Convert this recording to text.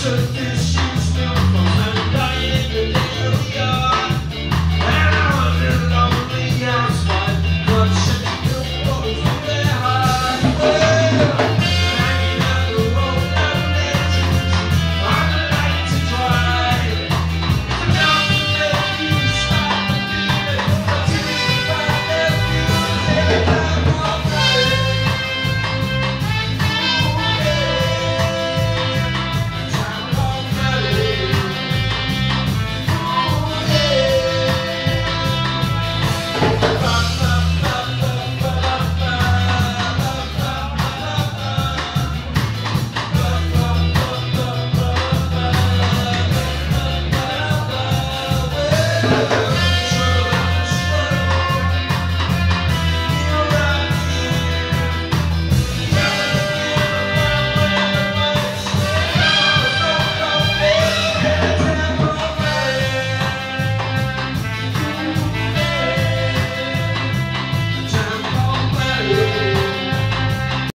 should